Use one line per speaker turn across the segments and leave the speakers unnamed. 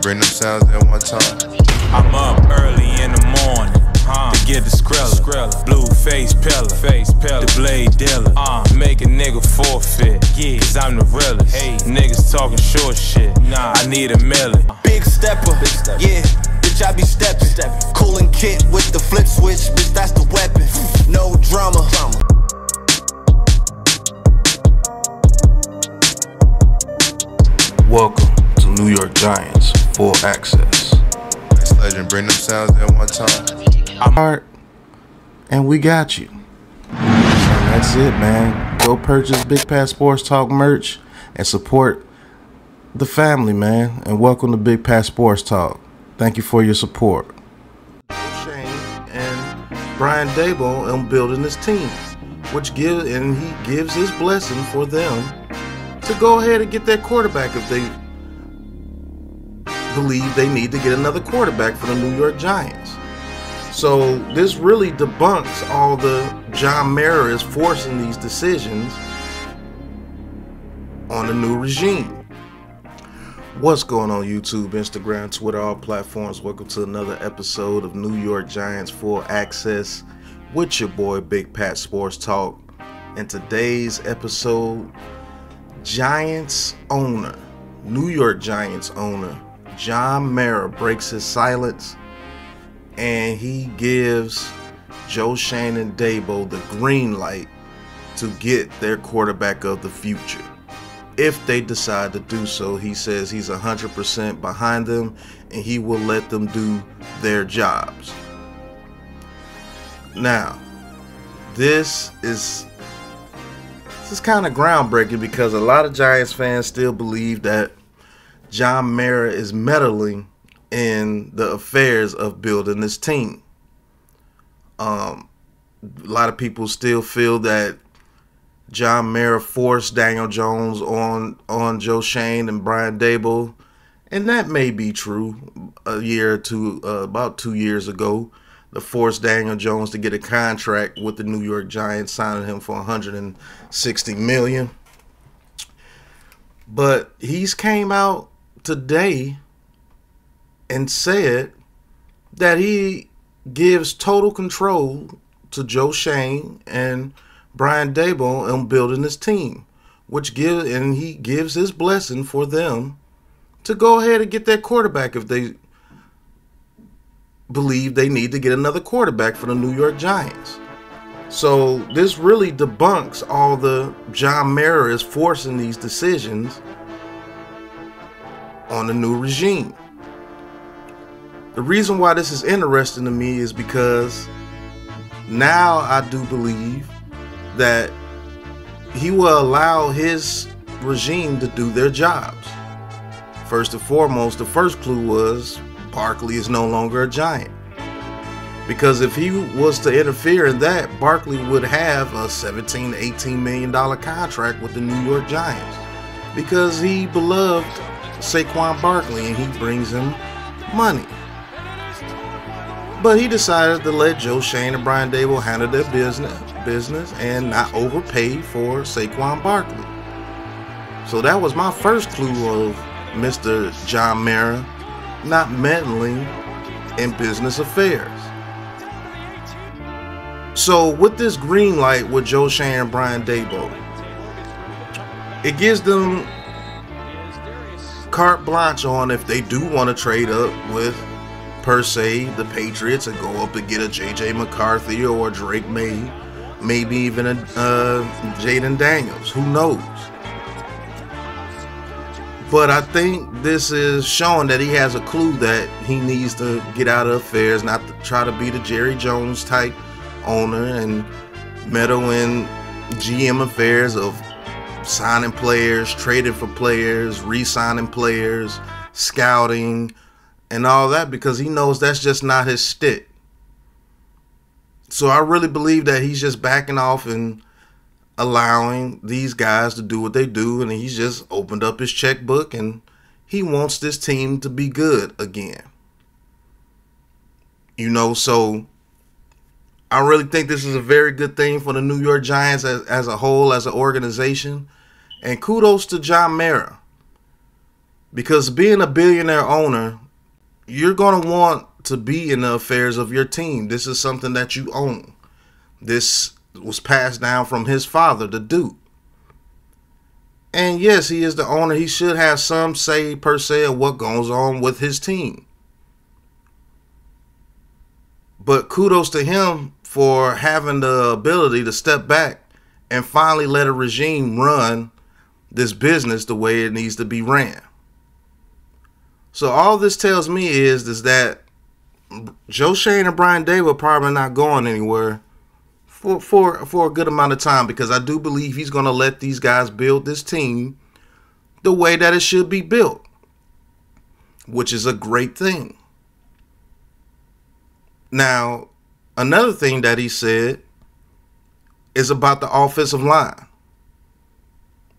Legend, bring them sounds at one time.
I'm up early in the morning. Uh, to get the skrilla, skrilla. blue face pillar, face pillar, the blade dealer, uh, make a nigga forfeit, yeah, cause I'm the realest. Hey, niggas talking short shit, nah, I need a million.
Big stepper, Big stepper. yeah, bitch, I be stepping. Steppin'. Coolin' kit with the flip switch, bitch, that's the weapon. No drama. drama.
Welcome to New York Giants Full Access.
This legend, bring them sounds at one time.
I'm hard, and we got you. And that's it, man. Go purchase Big Pat Sports Talk merch and support the family, man. And welcome to Big Pat Sports Talk. Thank you for your support. Schoen and Brian Daboll on building this team, which give and he gives his blessing for them to go ahead and get that quarterback if they believe they need to get another quarterback for the New York Giants. So this really debunks all the John Mara is forcing these decisions on the new regime. What's going on YouTube, Instagram, Twitter, all platforms? Welcome to another episode of New York Giants Full Access with your boy Big Pat Sports Talk. In today's episode, Giants owner, New York Giants owner, John Mara breaks his silence and he gives Joe Schoen and Daboll the green light to get their quarterback of the future if they decide to do so. He says he's 100% behind them and he will let them do their jobs. Now, this is this is kind of groundbreaking because a lot of Giants fans still believe that John Mara is meddling in the affairs of building this team. Um, a lot of people still feel that John Mara forced Daniel Jones on on Joe Schoen and Brian Daboll, and that may be true. A year or two, uh, about two years ago, the forced Daniel Jones to get a contract with the New York Giants, signing him for 160 million. But he's came out today and said that he gives total control to Joe Schoen and Brian Daboll on building his team, which give and he gives his blessing for them to go ahead and get that quarterback if they believe they need to get another quarterback for the New York Giants. So this really debunks all the John Mara is forcing these decisions on the new regime. The reason why this is interesting to me is because now I do believe that he will allow his regime to do their jobs. First and foremost, the first clue was Barkley is no longer a giant. Because if he was to interfere in that, Barkley would have a 17 to 18 million dollar contract with the New York Giants. Because he beloved Saquon Barkley and he brings him money. But he decided to let Joe Schoen and Brian Daboll handle their business business and not overpay for Saquon Barkley. So that was my first clue of Mr. John Mara not meddling in business affairs. So with this green light with Joe Schoen and Brian Daboll, it gives them carte blanche on if they do want to trade up with per se the Patriots and go up and get a JJ McCarthy or Drake Maye, maybe even a uh, Jayden Daniels. Who knows? But I think this is showing that he has a clue that he needs to get out of affairs, not to try to be the Jerry Jones type owner and meddle in GM affairs of signing players, trading for players, re-signing players, scouting, and all that because he knows that's just not his stick. So I really believe that he's just backing off and allowing these guys to do what they do, and he's just opened up his checkbook and he wants this team to be good again. You know, so I really think this is a very good thing for the New York Giants as, as a whole, as an organization. And kudos to John Mara Because being a billionaire owner, you're going to want to be in the affairs of your team. This is something that you own. This was passed down from his father, the Duke. And yes, he is the owner. He should have some say, per se, of what goes on with his team. But kudos to him for having the ability to step back and finally let a regime run this business the way it needs to be ran. So all this tells me is is that Joe Schoen and Brian Daboll probably not going anywhere for for for a good amount of time because I do believe he's going to let these guys build this team the way that it should be built, which is a great thing. Now, another thing that he said is about the offensive line.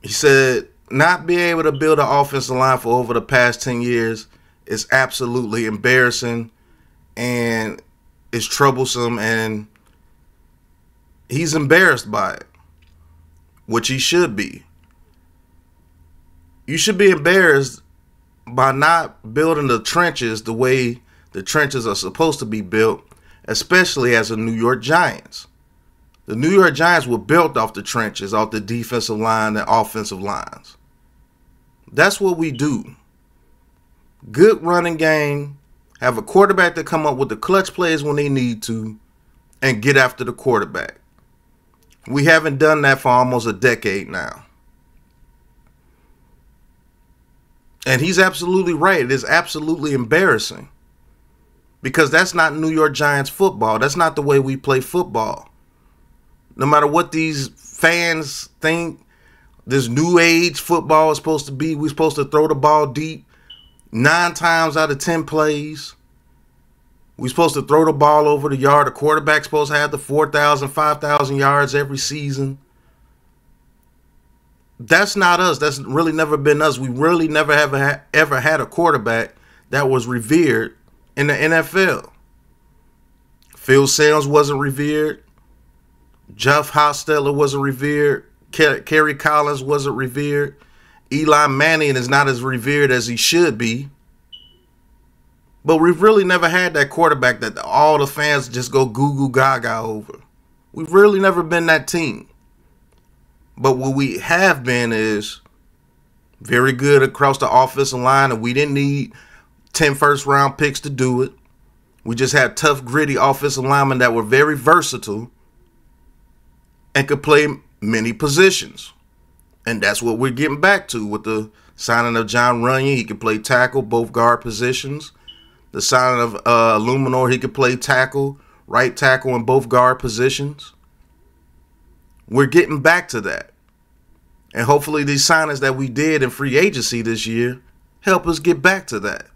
He said not being able to build an offensive line for over the past 10 years is absolutely embarrassing and is troublesome and he's embarrassed by it, which he should be. You should be embarrassed by not building the trenches the way the trenches are supposed to be built, especially as a New York Giants. The New York Giants were built off the trenches, off the defensive line and offensive lines. That's what we do. Good running game, have a quarterback that come up with the clutch plays when they need to, and get after the quarterback. We haven't done that for almost a decade now. And he's absolutely right. It is absolutely embarrassing. Because that's not New York Giants football. That's not the way we play football. No matter what these fans think this new age football is supposed to be, we're supposed to throw the ball deep nine times out of 10 plays. We're supposed to throw the ball over the yard. The quarterback's supposed to have the 4,000, 5,000 yards every season. That's not us. That's really never been us. We really never have ever had a quarterback that was revered in the NFL. Phil Simms wasn't revered. Jeff Hostetler wasn't revered. Kerry Collins wasn't revered. Eli Manning is not as revered as he should be. But we've really never had that quarterback that all the fans just go goo goo gaga over. We've really never been that team. But what we have been is very good across the offensive line, and we didn't need 10 first round picks to do it. We just had tough, gritty offensive linemen that were very versatile and could play many positions. And that's what we're getting back to with the signing of Jon Runyan. He can play tackle, both guard positions. The signing of uh, Eluemunor, he could play tackle, right tackle, in both guard positions. We're getting back to that. And hopefully these signings that we did in free agency this year help us get back to that.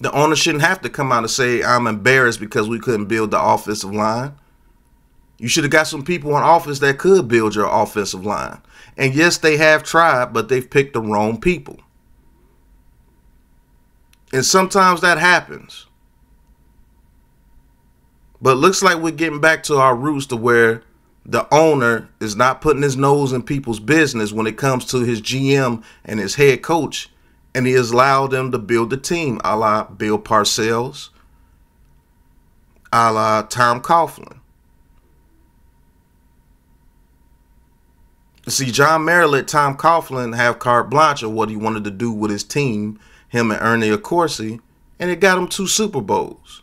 The owner shouldn't have to come out and say, I'm embarrassed because we couldn't build the offensive line. You should have got some people in office that could build your offensive line. And yes, they have tried, but they've picked the wrong people. And sometimes that happens. But looks like we're getting back to our roots to where the owner is not putting his nose in people's business when it comes to his GM and his head coach. And he has allowed them to build the team, a la Bill Parcells, a la Tom Coughlin. See, John Mara let Tom Coughlin have carte blanche of what he wanted to do with his team, him and Ernie Accorsi, and it got him two Super Bowls.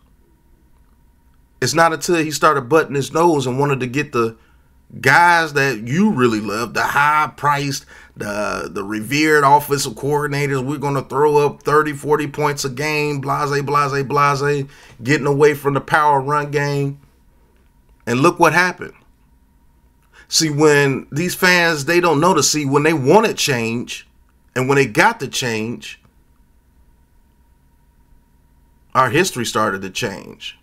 It's not until he started butting his nose and wanted to get the guys that you really love, the high priced, the the revered offensive coordinators, we're going to throw up 30, 40 points a game, blase, blase, blase, getting away from the power run game. And look what happened. See, when these fans, they don't know to see when they wanted change and when they got the change, our history started to change.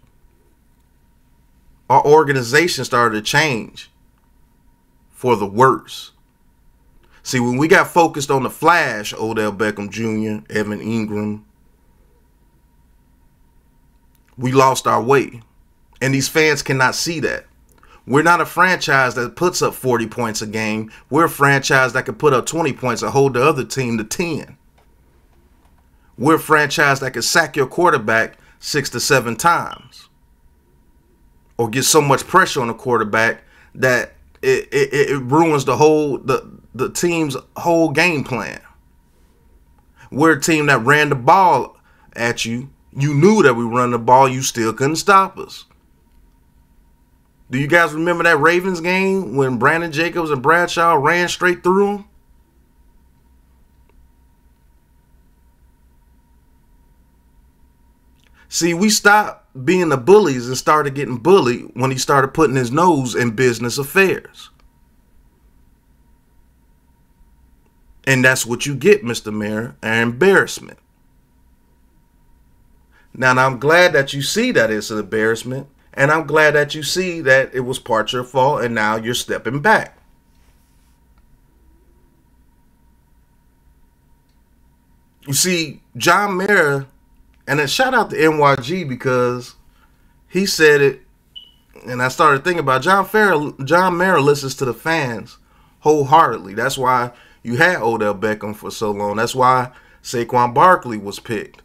Our organization started to change for the worse. See, when we got focused on the flash, Odell Beckham Jr., Evan Engram, we lost our way. And these fans cannot see that. We're not a franchise that puts up 40 points a game. We're a franchise that can put up 20 points and hold the other team to 10. We're a franchise that can sack your quarterback six to seven times or get so much pressure on the quarterback that it, it, it ruins the whole the, the team's whole game plan. We're a team that ran the ball at you. You knew that we run the ball, you still couldn't stop us. Do you guys remember that Ravens game when Brandon Jacobs and Bradshaw ran straight through them? See, we stopped being the bullies and started getting bullied when he started putting his nose in business affairs. And that's what you get, Mr. Mara, an embarrassment. Now, I'm glad that you see that it's an embarrassment, and I'm glad that you see that it was part your fault, and now you're stepping back. You see, John Mara and then shout out to NYG because he said it, and I started thinking about John Farrell. John Mara listens to the fans wholeheartedly. That's why you had Odell Beckham for so long. That's why Saquon Barkley was picked.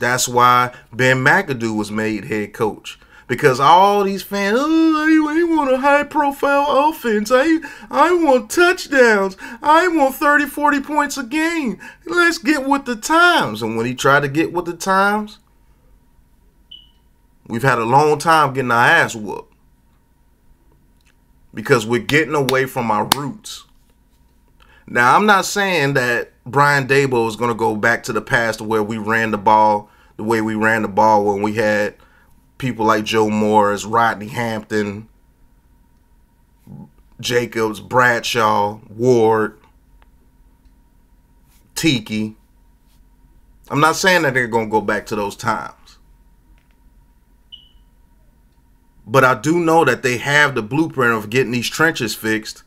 That's why Ben McAdoo was made head coach because all these fans, oh, I, want a high profile offense. I, I want touchdowns. I want 30, 40 points a game. Let's get with the times. And when he tried to get with the times, we've had a long time getting our ass whooped because we're getting away from our roots. Now, I'm not saying that Brian Daboll is going to go back to the past where we ran the ball the way we ran the ball when we had – people like Joe Morris, Rodney Hampton, Jacobs, Bradshaw, Ward, Tiki. I'm not saying that they're going to go back to those times. But I do know that they have the blueprint of getting these trenches fixed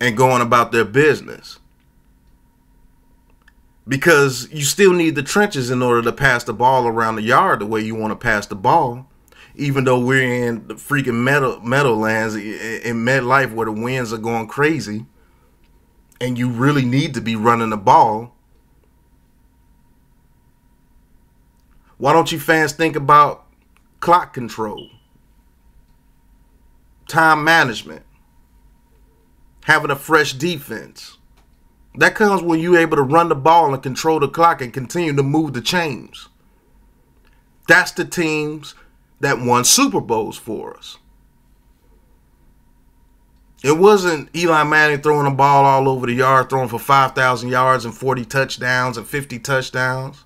and going about their business. Because you still need the trenches in order to pass the ball around the yard the way you want to pass the ball. Even though we're in the freaking meadow meadowlands in MetLife where the winds are going crazy, and you really need to be running the ball. Why don't you fans think about clock control, time management, having a fresh defense? That comes when you're able to run the ball and control the clock and continue to move the chains. That's the teams that won Super Bowls for us. It wasn't Eli Manning throwing the ball all over the yard, throwing for 5,000 yards and 40 touchdowns and 50 touchdowns.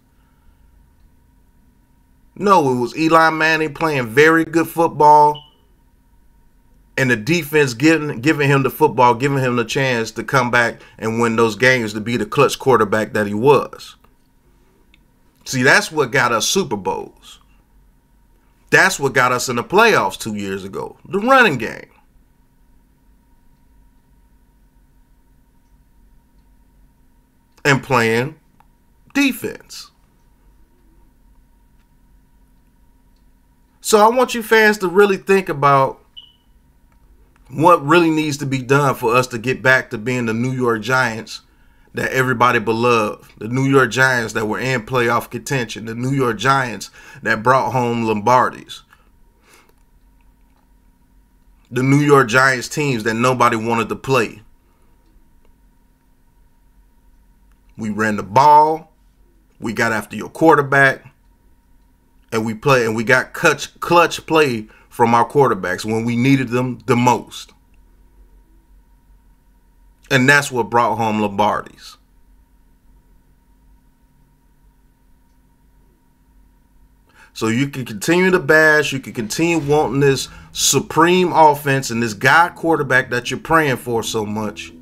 No, it was Eli Manning playing very good football and the defense giving giving him the football, giving him the chance to come back and win those games to be the clutch quarterback that he was. See, that's what got us Super Bowls. That's what got us in the playoffs two years ago. The running game. And playing defense. So I want you fans to really think about what really needs to be done for us to get back to being the New York Giants that everybody beloved, the New York Giants that were in playoff contention, the New York Giants that brought home Lombardis, the New York Giants teams that nobody wanted to play. We ran the ball, we got after your quarterback, and we play and we got clutch clutch play from our quarterbacks when we needed them the most. And that's what brought home Lombardi's. So you can continue to bash, you can continue wanting this supreme offense and this guy quarterback that you're praying for so much.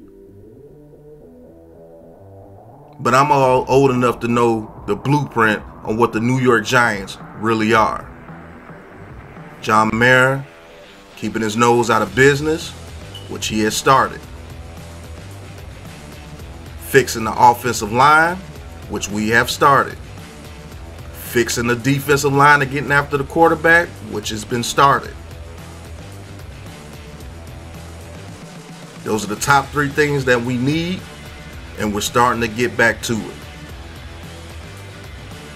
But I'm all old enough to know the blueprint on what the New York Giants really are. John Mara keeping his nose out of business, which he has started. Fixing the offensive line, which we have started. fixing the defensive line and getting after the quarterback, which has been started. Those are the top three things that we need, and we're starting to get back to it.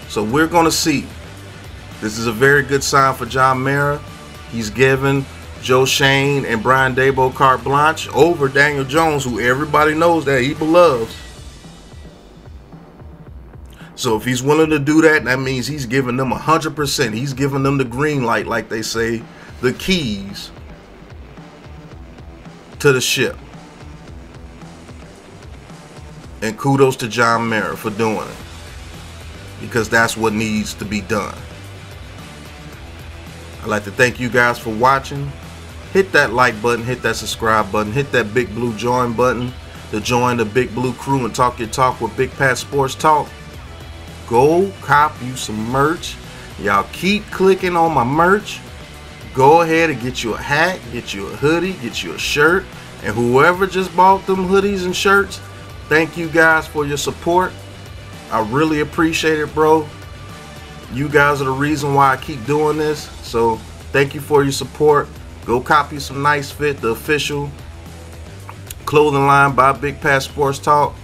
So we're going to see. This is a very good sign for John Mara. He's given Joe Schoen and Brian Daboll carte blanche over Daniel Jones, who everybody knows that he loves. So if he's willing to do that, that means he's giving them 100%. He's giving them the green light, like they say, the keys to the ship. And kudos to John Mara for doing it. Because that's what needs to be done. I'd like to thank you guys for watching. Hit that like button, hit that subscribe button, hit that big blue join button to join the big blue crew and talk your talk with Big Pat Sports Talk. Go cop you some merch. Y'all keep clicking on my merch. Go ahead and get you a hat, get you a hoodie, get you a shirt. And whoever just bought them hoodies and shirts, thank you guys for your support. I really appreciate it, bro. You guys are the reason why I keep doing this. So thank you for your support. Go copy some nice fit, the official clothing line by Big Pat Sports Talk.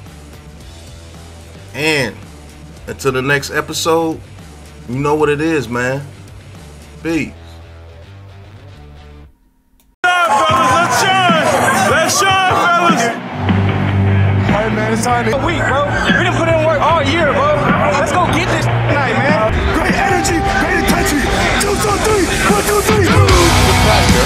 And until the next episode, you know what it is, man. Peace.
Let's shine! Let's shine, fellas!
Man, it's time to week, bro. We done put in work all year, bro.
Intensity. Two, two, three. One, two, three.
the pressure.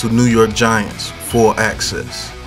To New York Giants Full Access.